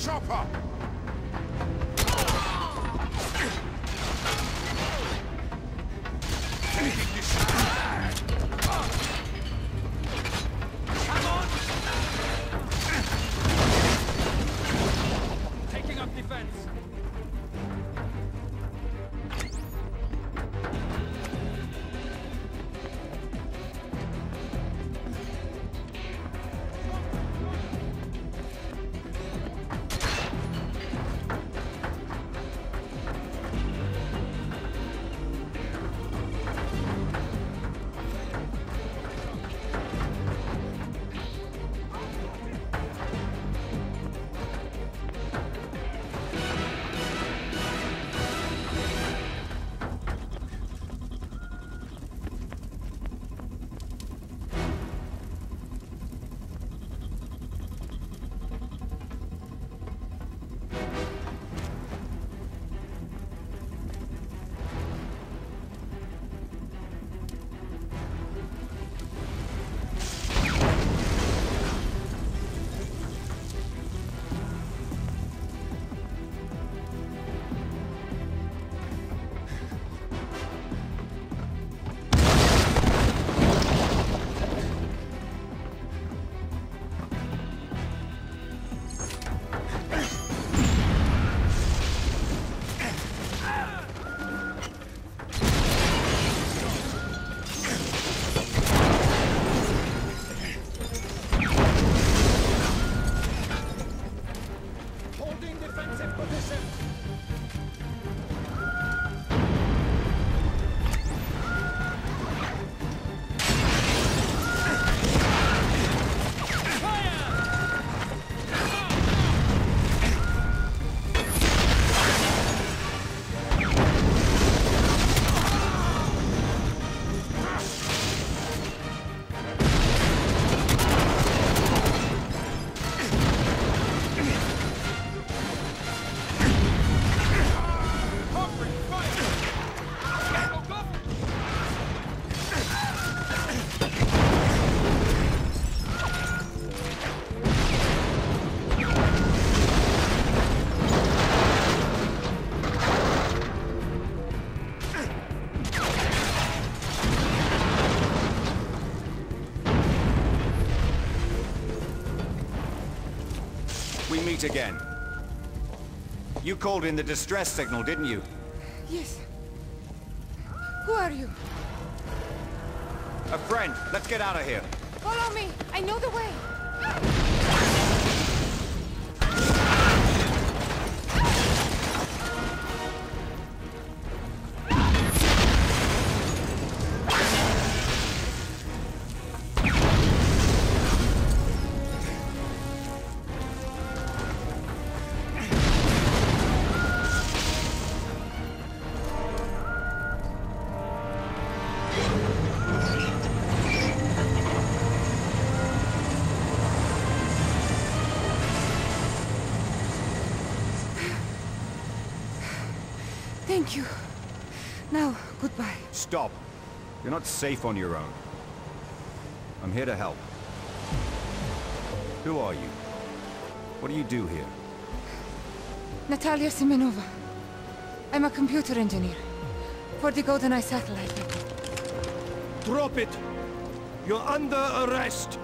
chopper! We meet again. You called in the distress signal, didn't you? Yes. Who are you? A friend. Let's get out of here. Follow me. I know the way. Thank you. Now, goodbye. Stop. You're not safe on your own. I'm here to help. Who are you? What do you do here? Natalya Simonova. I'm a computer engineer for the GoldenEye satellite. Drop it! You're under arrest!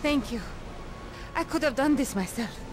Thank you. I could have done this myself.